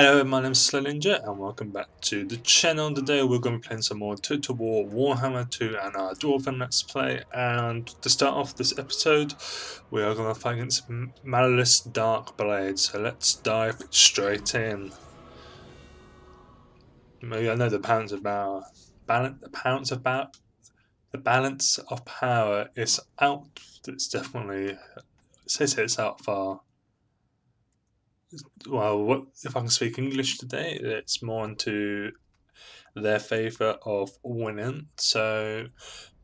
Hello, my name is Slinger and welcome back to the channel. Today we're going to be playing some more Total War Warhammer 2 and our Dwarven Let's Play. And to start off this episode, we are going to fight against Malus Darkblade. So let's dive straight in. Maybe I know the balance of power. Balance, the of power. The balance of power is out. It's definitely. It says it's out far well, what, if I can speak English today, it's more into their favour of winning. So,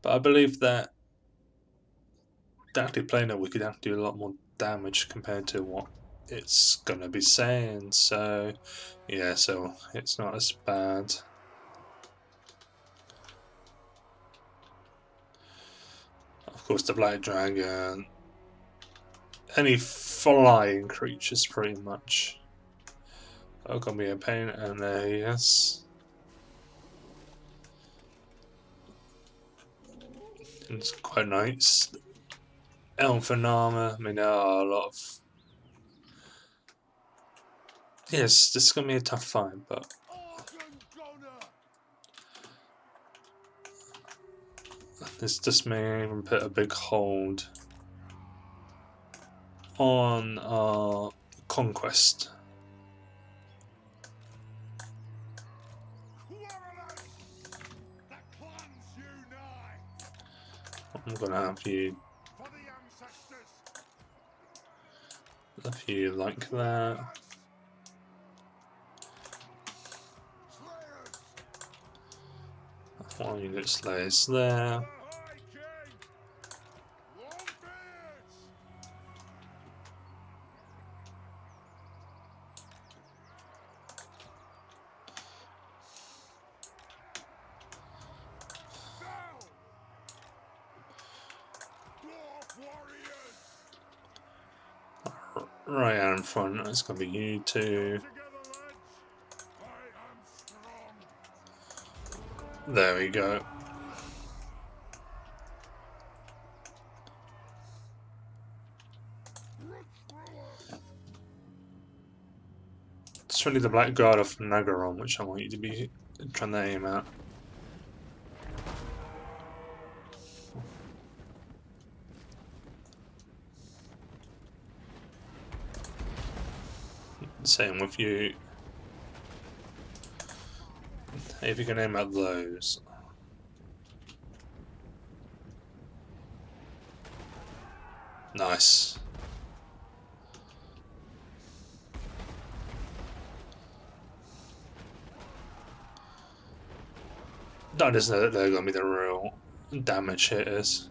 but I believe that playing it, we could have to do a lot more damage compared to what it's gonna be saying. So, yeah, so it's not as bad. Of course, the Black Dragon any flying creatures pretty much are gonna be a pain and there he is. It's quite nice. Elf and armor, I mean there are a lot of Yes, this is gonna be a tough fight, but this just may even put a big hold on uh, conquest. I'm gonna have you have you like that. One unit slayers there. Right in front, it's going to be you too. There we go. It's really the Black Guard of Naggarond, which I want you to be trying to aim at. Same with you. If you can aim at those. Nice. I just know that they're going to be the real damage hitters.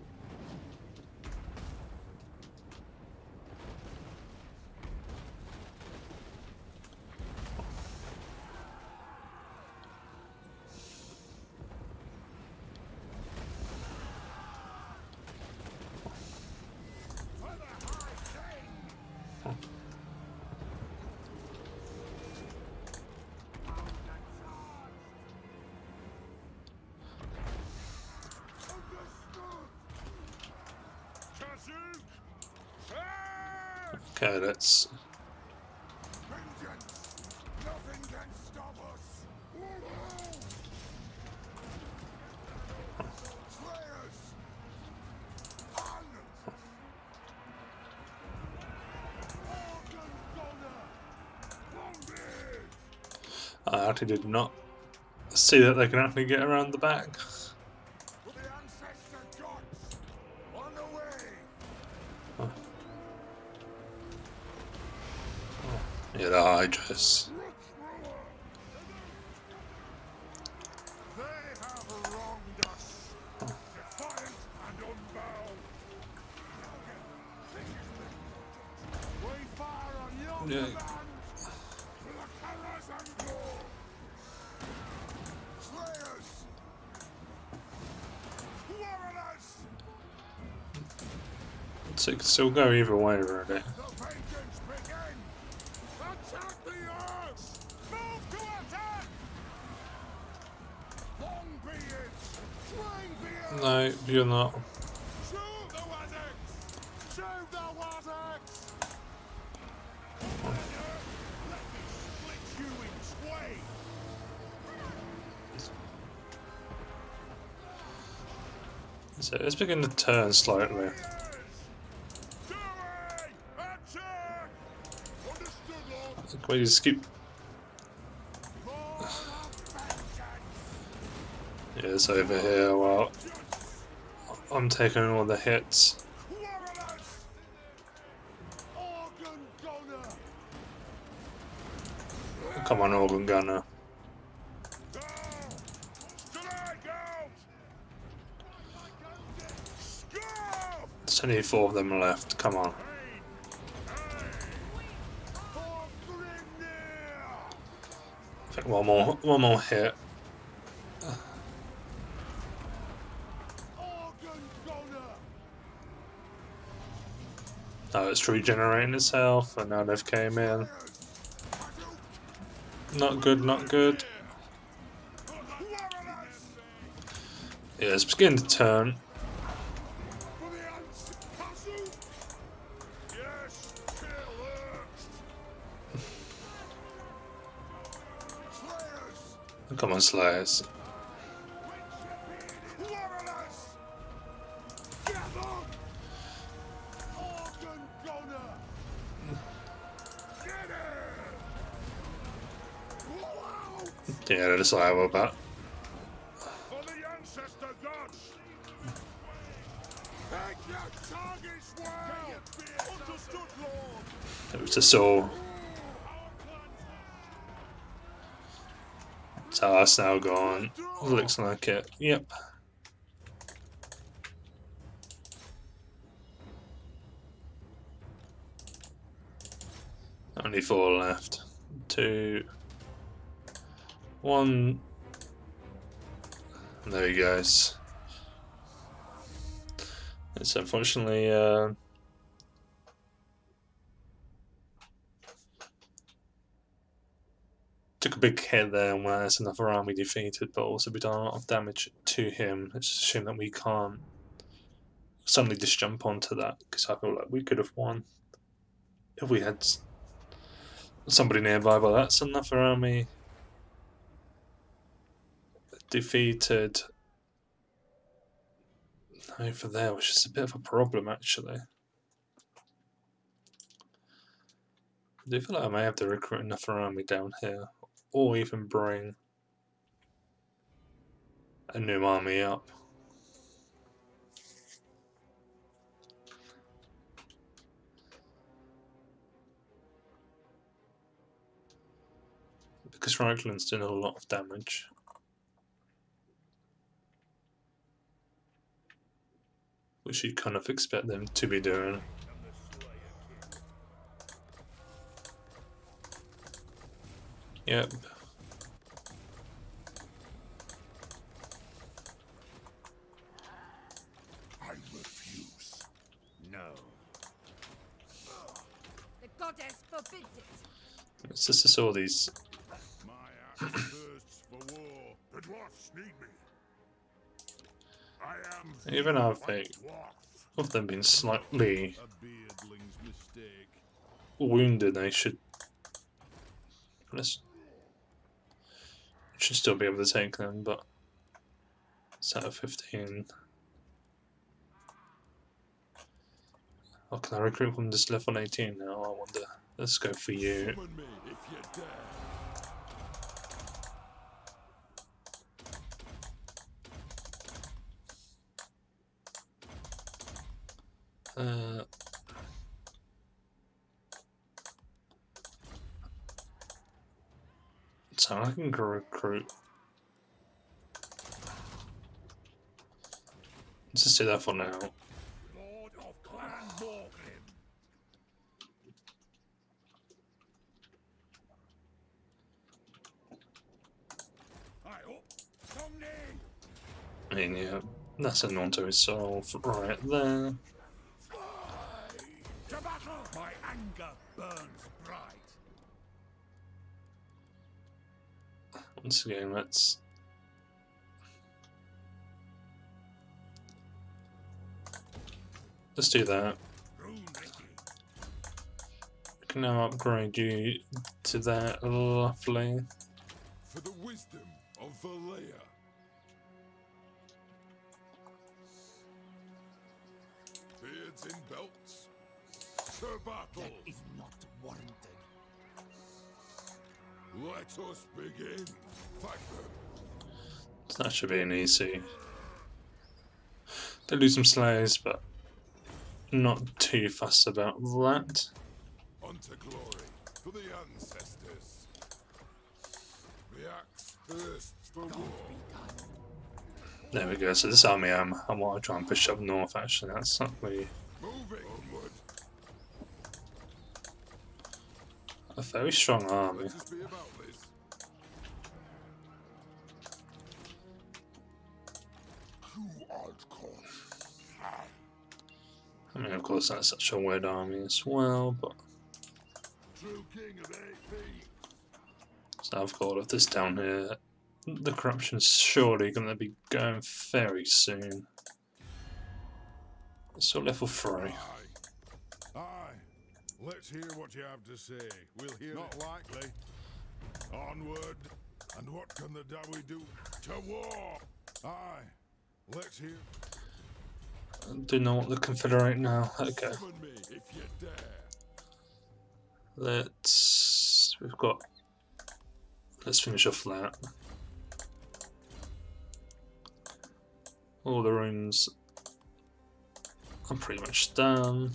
I actually did not see that they can actually get around the back. Yeah, the Hydras. Yeah. So it can still go either way, really. No, you're not. So let's begin to turn slightly. we just keep. Yes, over here. Well, I'm taking all the hits. Come on, Organ Gunner. There's only four of them left. Come on. One more, one more hit. It's regenerating itself, and now they've came in. Not good, not good. Yeah, it's beginning to turn. Come on, Slayers. Yeah, that's what I have about. It was just so. So now gone. Looks like it. Yep. Only four left. Two. One. There he goes. It's unfortunately uh, took a big hit there and there's another army defeated, but also we done a lot of damage to him. It's a shame that we can't suddenly just jump onto that because I feel like we could have won if we had somebody nearby. But that's another army defeated over there, which is a bit of a problem actually. I do feel like I may have to recruit enough army down here, or even bring a new army up. Because Reikland's doing a lot of damage. Which you kind of expect them to be doing. Yep. I refuse. No. The goddess forbids it. It's just, just all these. My axe thirsts for war. The dwarfs need me. Even the our White fate. Of them being slightly wounded, they should. Should still be able to take them, but it's out of 15. Oh, can I recruit from this level 18 now? I wonder. Let's go for you. Summon me if you dare. Uh, so I can recruit. Let's just do that for now. I mean, yeah, that's an auto resolve right there. Once again, let's. Let's do that. We can now upgrade you to that. Lovely. For the wisdom of Valaya. Beards in belts. To battle. is Let us begin. Fight them. That should be an easy. They lose some slaves, but not too fussed about that. Unto glory for the ancestors. The axe thirsts for war. There we go. So this army, um, I want to try and push up north. Actually, that's not really Very strong army. I mean, of course, that's such a weird army as well, but... So I've got all of this down here. The corruption's surely going to be going very soon. It's so level 3. Let's hear what you have to say. We'll hear Not likely. Onward. And what can the Dawi do? To war. Aye. Let's hear. Do not want the Confederate now. Okay. Summon me if you dare. Let's. We've got. Let's finish off that. All the rooms... I'm pretty much done.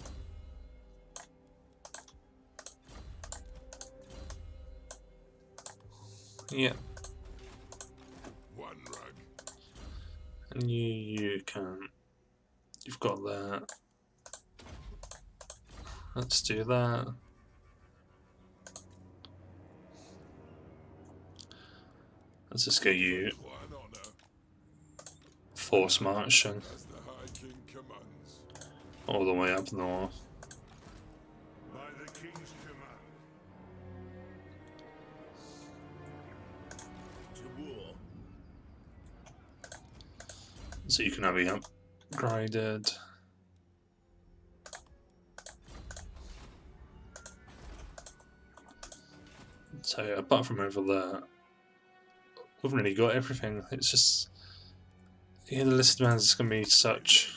Yeah, One rug. and you you can. You've got that. Let's do that. Let's just get you Why not now? force marching As the High King commands. all the way up north. So you can have it upgraded. So apart from over there, we've really got everything. It's just yeah, the list of demands is going to be such.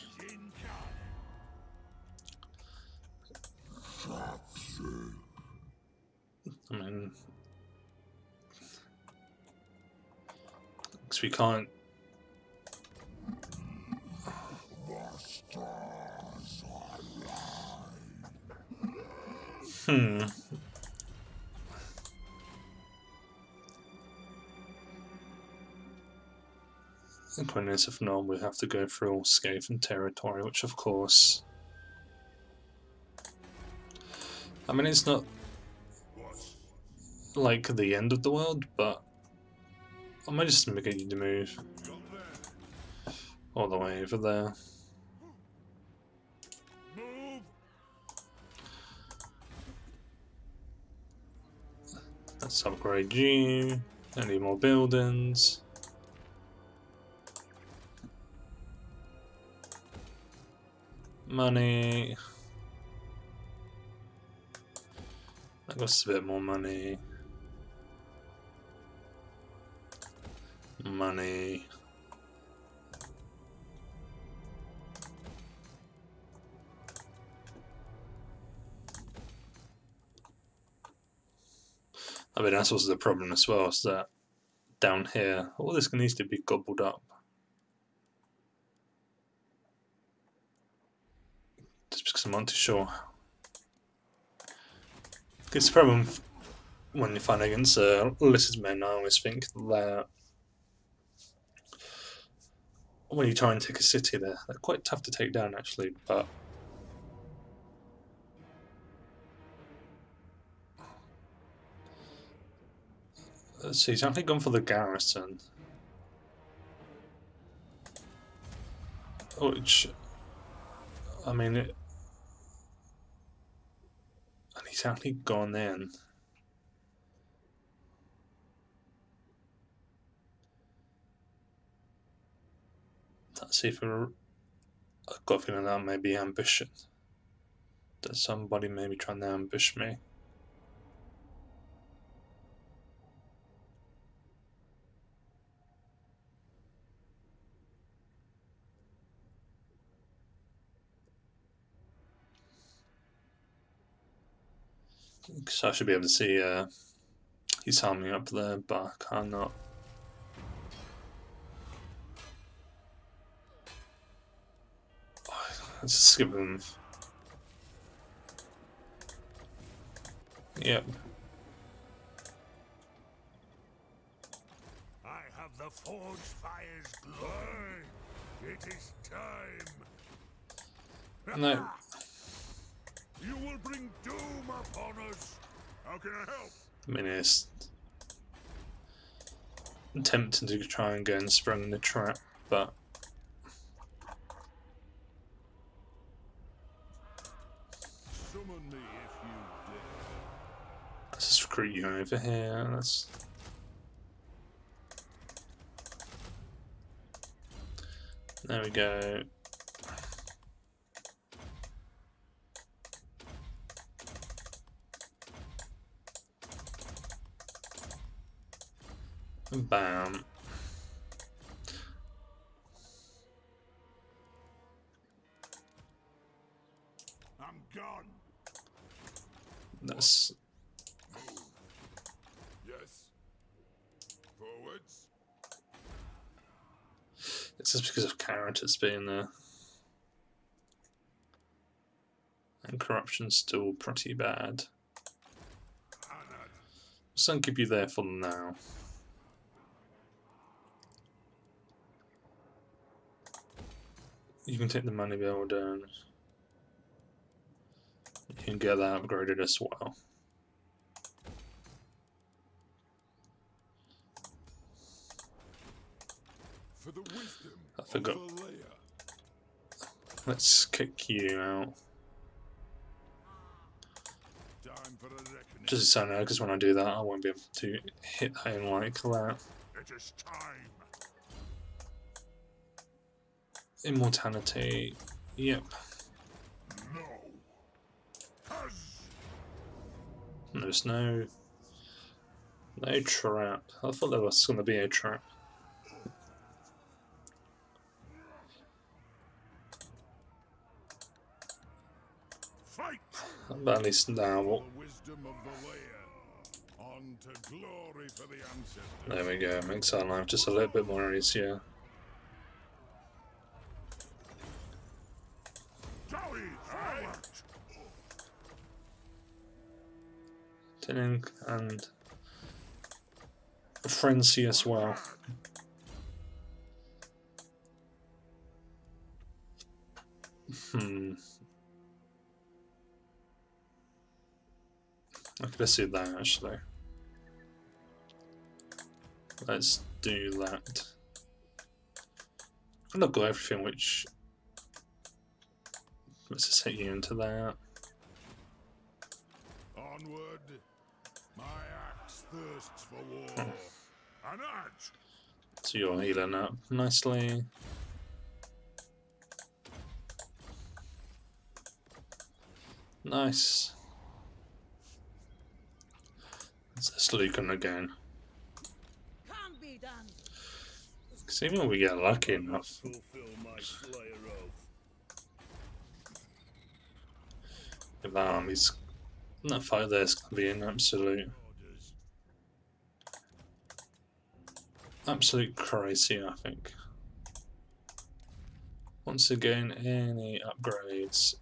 I mean, because we can't Hmm. The point is, if not, we have to go through all Skaven territory, which of course. I mean, it's not like the end of the world, but I might just make to move all the way over there. Let's upgrade you. I need more buildings. Money. That costs a bit more money. Money. I mean, that's also the problem as well, is that down here, all this needs to be gobbled up. Just because I'm not too sure. It's the problem when you fight against uh, men, I always think that when you try and take a city, they're, they're quite tough to take down actually, but Let's see, he's actually gone for the garrison. Which, I mean, it, and he's actually gone in. Let's see if we're, I've got a feeling that may be ambition. That somebody may be trying to ambush me. So I should be able to see uh, his army up there, but I cannot. Let's just skip them. Yep. I have the forge fire's glory. It is time. No. You will bring doom upon us. How can I help? I mean, it's tempting to try and go and spring the trap, but Summon me if you dare. let's just recruit you over here. Let's. There we go. Bam. I'm gone. That's Yes. Forwards. it's just because of characters being there. And corruption's still pretty bad. Anad. So I'll keep you there for now. You can take the money builder and you can get that upgraded as well. For the wisdom I forgot. Let's kick you out. Time for a. Just so I know, because when I do that, I won't be able to hit that in like that. It is time. Immortality. Yep. No. There's no no trap. I thought there was going to be a trap. Fight. But at least now, there we go. Makes our life just a little bit more easier. Tinning and Frenzy as well. Hmm. Okay, let's do that actually. Let's do that. And I've got everything which let's just hit you into that. Onward. So you're healing up nicely. Nice. It's Lucan again. Can't be done. Because when we get lucky enough, Fulfill my slayer oath. if that army's that fight there's gonna be an absolute absolute crazy I think. Once again, any upgrades.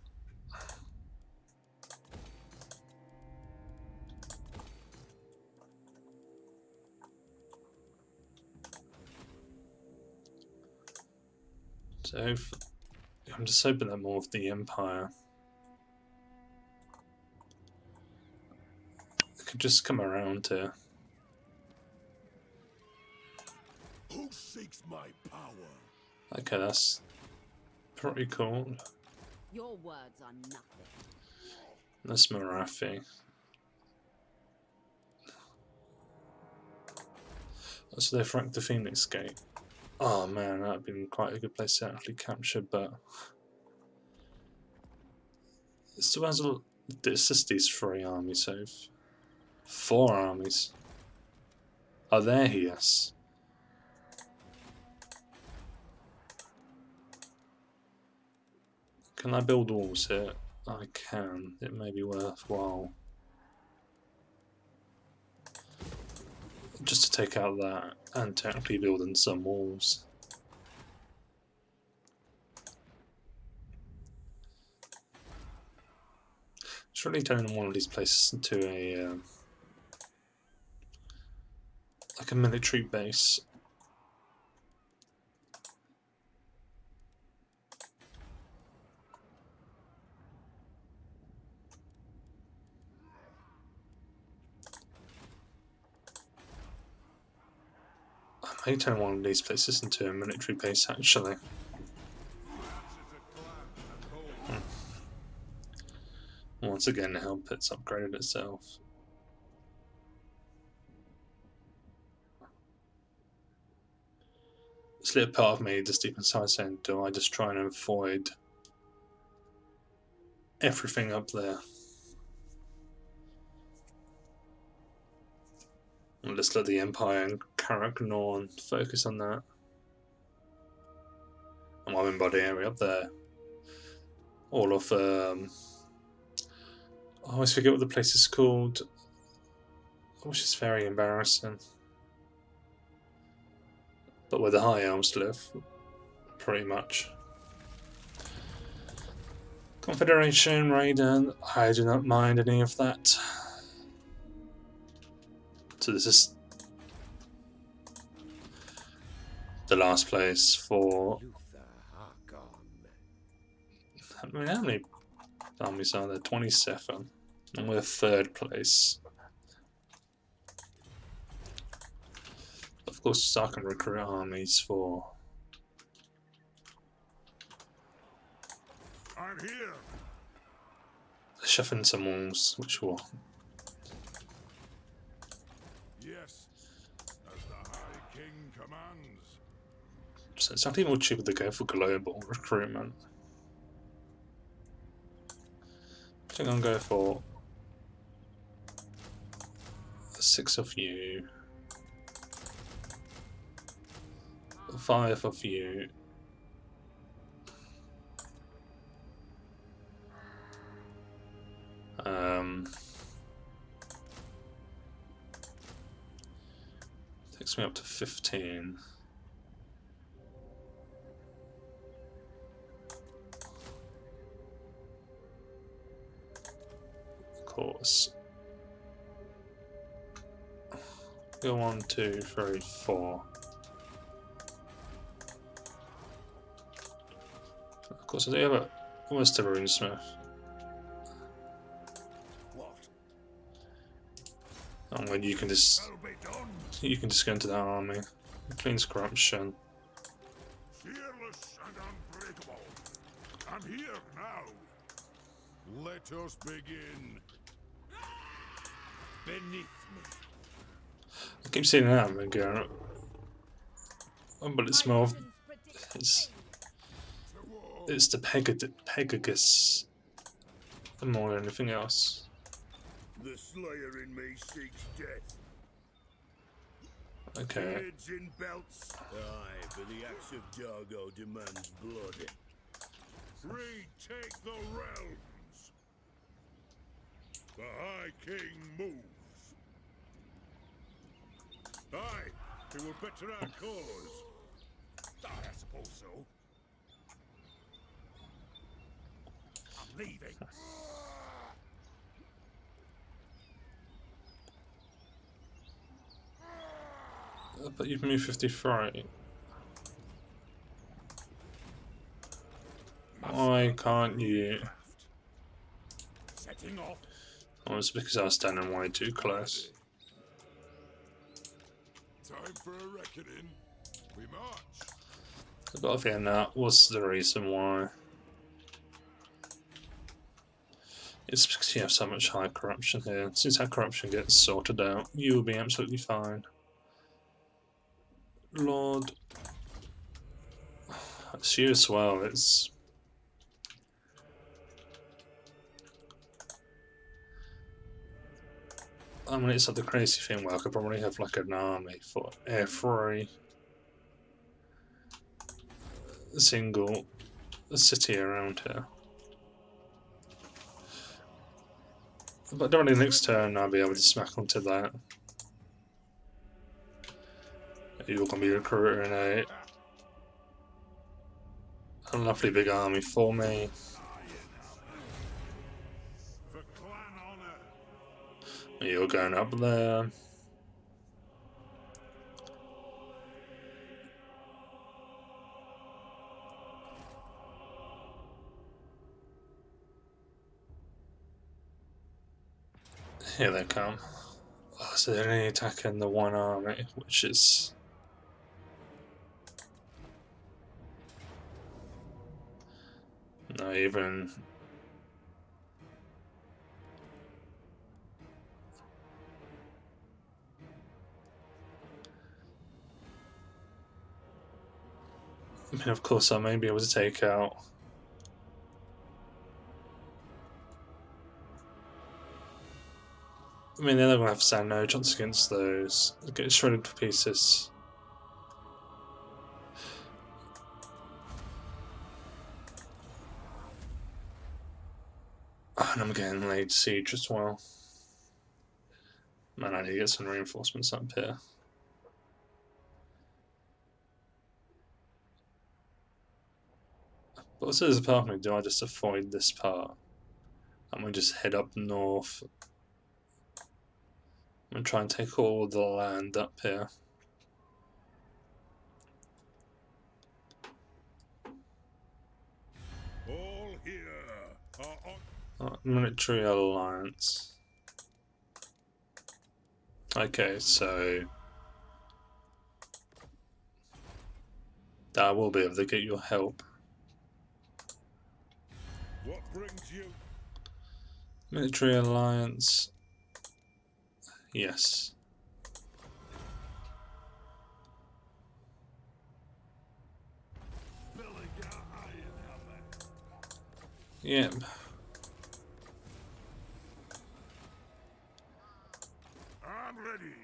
So I'm just hoping that more of the Empire just come around to Who seeks my power? Okay, that's pretty cool. Your words are nothing. That's Marathi. So they franked the Phoenix Gate. Oh man, that'd been quite a good place to actually capture, but it still has a it's just these three armies, so f- Four armies. Oh, there he is. Can I build walls here? I can. It may be worthwhile. Just to take out that and technically build in some walls. Surely turning one of these places into a... Uh, like a military base. I may turn one of these places into a military base actually. Hmm. Once again, the Hell upgraded itself. This little part of me just deep inside saying, do I just try and avoid everything up there? And just let the Empire and Karak Norn focus on that. And my body area up there. All of um, I always forget what the place is called, which is very embarrassing. But where the High Elves live, pretty much. Confederation, Raiden, I do not mind any of that. So this is the last place for. I mean, how many armies are there? 27. And we're third place. Of course, I can recruit armies for. I'm here. Shove some walls, which will. Yes, as the High King commands. So it's actually more cheaper to go for global recruitment. I think I'm going to go for six of you, five of you. Um, takes me up to 15. Of course. Go one, two, three, four. Course, I do have a almost a runesmith. Oh, and when you can just Shall be done. you can just go into that army, cleans corruption. Fearless and unbreakable. I'm here now. Let us begin. Beneath me. I keep seeing that and going, oh, but it's more it's fate. To war. It's the Pegad- Pegasus more than anything else. The slayer in me seeks death. Okay, Heads in belts. Aye, but the axe of Jargo demands blood. Retake the realms. The High King moves. Aye, it will better our cause. Ah, I suppose so. Leaving. but you've moved 53. Why can't you? Setting off. Oh, it's because I was standing way too close. Time for a reckoning. We march. I got a feeling that was the reason why. It's because you have so much high corruption here. Since that corruption gets sorted out, you will be absolutely fine. Lord. It's you as well, it's. I mean, it's like the crazy thing where I could probably have like an army for every single city around here. But during the next turn, I'll be able to smack onto that. You're gonna be recruiting a, lovely big army for me. You're going up there. Here they come. Oh, so they're only attacking the one army, which is not even I mean, of course, I may be able to take out. I mean, to have to stand no chance against those. Get shredded to pieces. Ah, and I'm getting laid siege as well. Man, I need to get some reinforcements up here. But there's a part of me, do I just avoid this part? And we just head up north and try and take all the land up here. All here are on. Uh, military alliance. Okay, so I will be able to get your help. What brings you? Military alliance. Yes. Yep. I'm ready.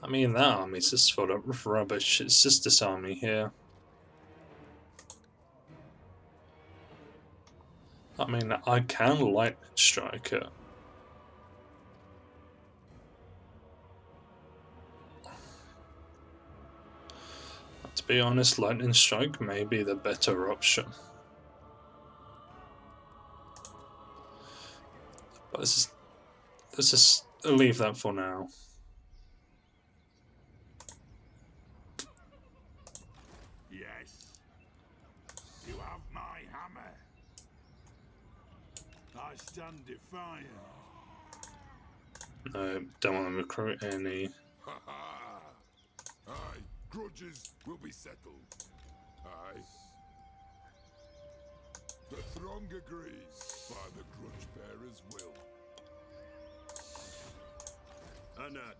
I mean, that army's just full of rubbish. It's just this army here. I mean, I can lightning strike it. To be honest, lightning strike may be the better option. But let's just, let's just leave that for now. Yes. You have my hammer. I stand defiant. No, don't want to recruit any. Ha ha! Aye, grudges will be settled. Aye. The throng agrees by the grudge bearer's will. Anad.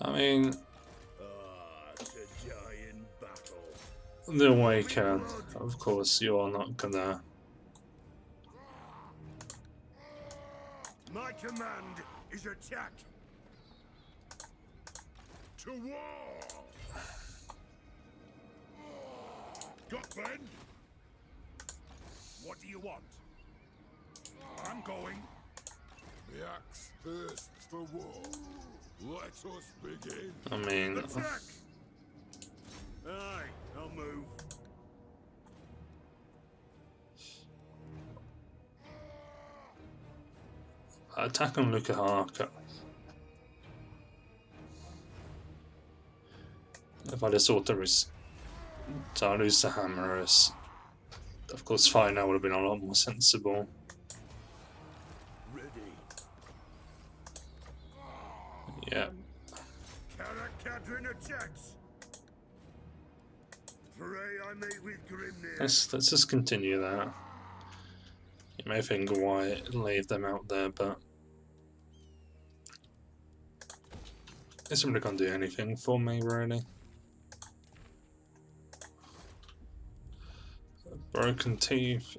I mean, the Awaken, of course, you're not gonna. My command is attack. To war! Gotland? What do you want? I'm going. The axe thirsts for war. Let us begin. I mean, Attack! Aye, I'll move. attack on Lukahaka. If I just auto res- so I lose the hammer, is of course fine. That would have been a lot more sensible. Ready. Yeah, Karak Kadrin attacks. Pray I meet with Grimnir. Let's let's just continue that. You may think why leave them out there, but it's really gonna do anything for me, really. Broken teeth.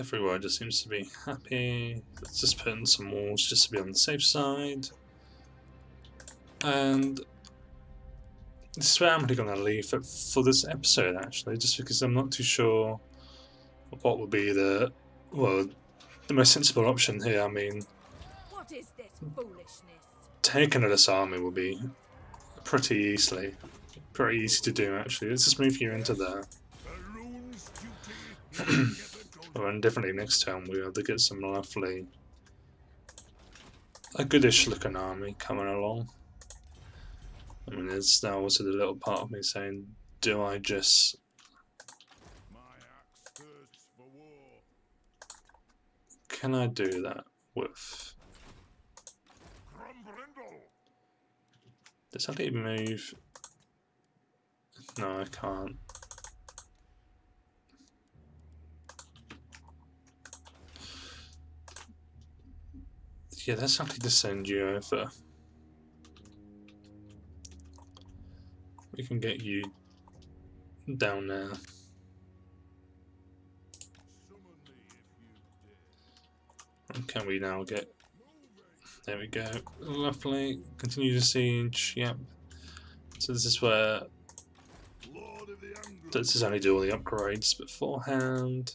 Everywhere just seems to be happy. Let's just put in some walls just to be on the safe side. And this is where I'm really going to leave it for this episode, actually, just because I'm not too sure what would be the, well, the most sensible option here. I mean, What is this foolishness? taking this army will be pretty easily, pretty easy to do, actually. Let's just move you into there. Well, and definitely next time we'll have to get some lovely, a goodish looking army coming along. I mean, there's now also the little part of me saying, do I just. Can I do that with? Does that even move? No, I can't. Yeah, that's something to send you over. We can get you down there. Summon me if you And can we now get? There we go. Lovely. Continue to siege. Yep. So this is where This Lord of the Angles. Let's just only do all the upgrades beforehand.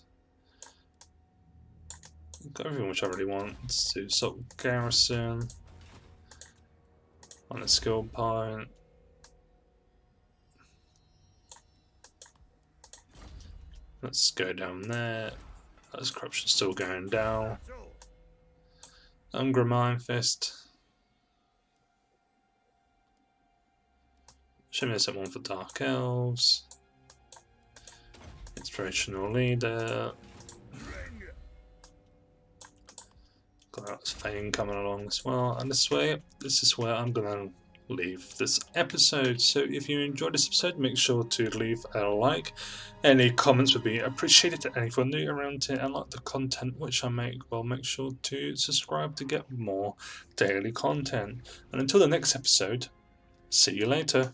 Got everything which I really want. Let's Garrison. On a skill point. Let's go down there. That's corruption still going down. Umbra Mine Fist. Show me set one for Dark Elves. Inspirational Leader. Got out Fane coming along as well. And this way, this is where I'm gonna leave this episode. So if you enjoyed this episode, make sure to leave a like. Any comments would be appreciated. And if you're new around here and like the content which I make, well, make sure to subscribe to get more daily content. And until the next episode, see you later.